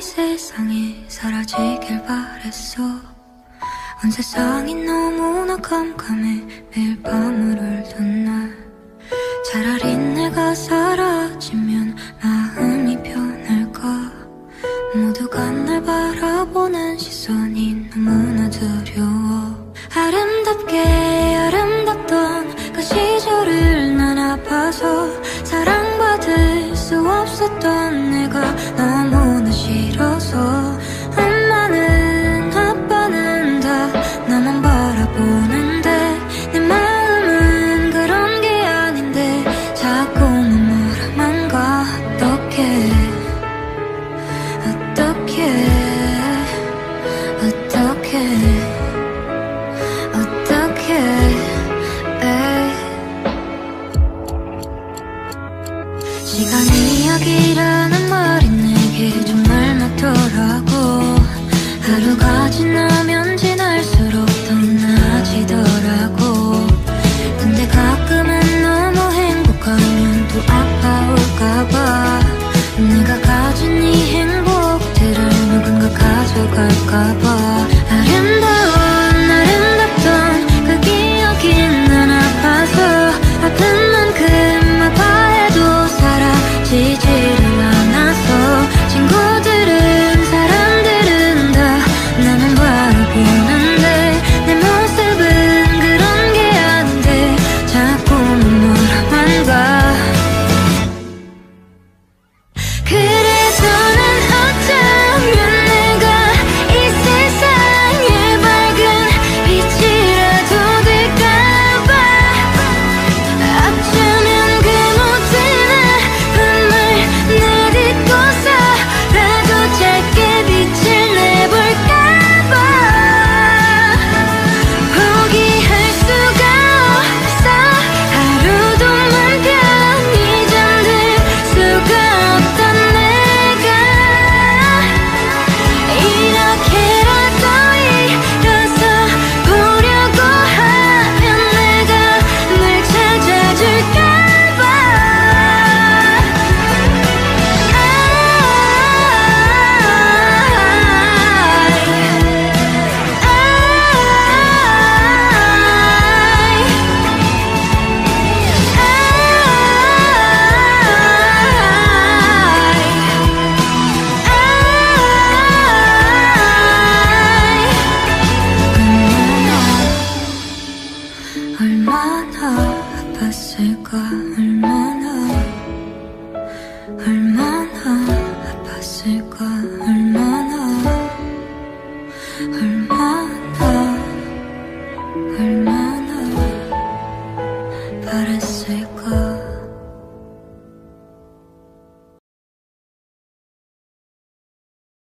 세상이 사라지길 바랬어. 온 세상이 너무나 깜깜해 매일 밤을 울던 날. 차라리 내가 사라지면 마음이 편할까? 모두가 날 바라보는 시선이 너무나 두려워. 아름답게 아름답던 그 시절을 난 아파서 어떡해 에이. 시간이 이야기라는 말이 내게 정말 맞더라고. 하루가 지나면 지날수록 더 나아지더라고. 근데 가끔은 너무 행복하면 또 아파올까봐. 내가 가진 이 행복들을 누군가 가져갈까봐 sick